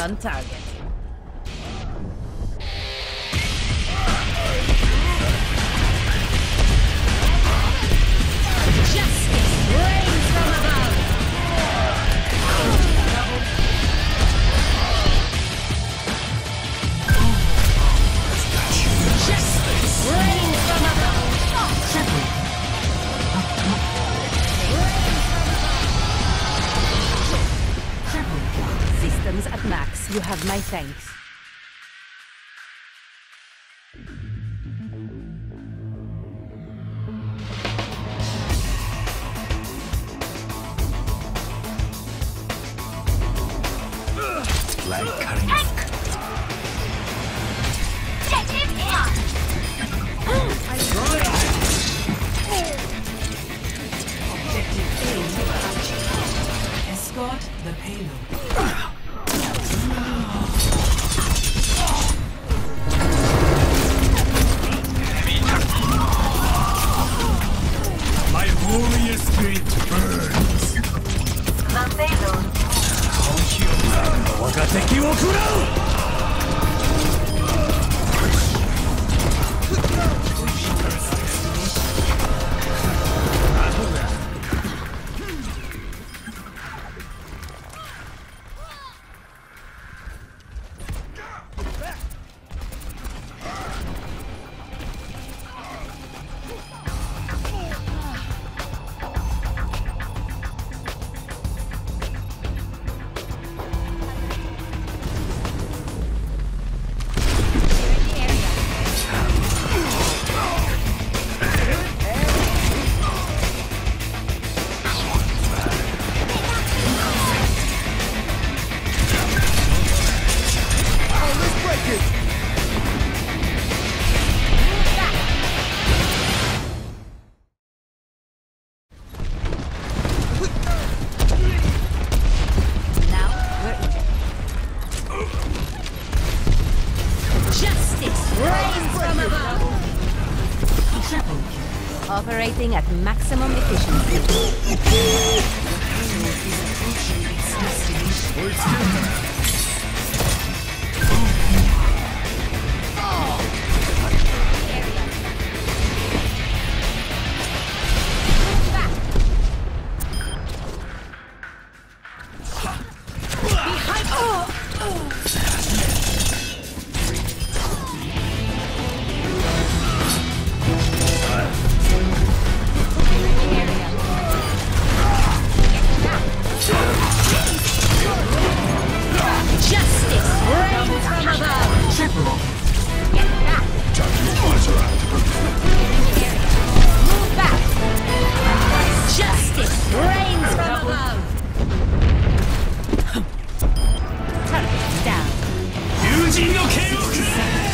on target. At max. You have my thanks. Like 敵を食らう。Operating at maximum efficiency. 人の剣をくれ